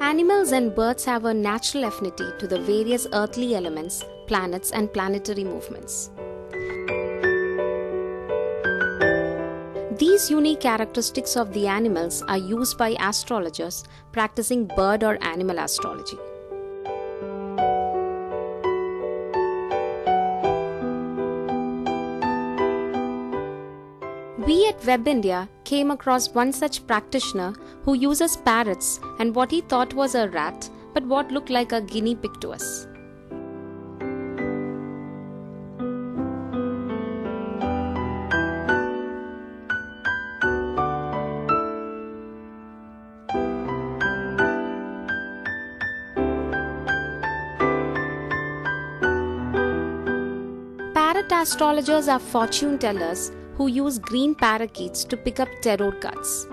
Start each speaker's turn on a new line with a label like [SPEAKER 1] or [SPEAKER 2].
[SPEAKER 1] Animals and birds have a natural affinity to the various earthly elements, planets, and planetary movements. These unique characteristics of the animals are used by astrologers practicing bird or animal astrology. We at Web India came across one such practitioner who uses parrots and what he thought was a rat, but what looked like a guinea pig to us. Parrot astrologers are fortune tellers who use green parakeets to pick up tarot cards.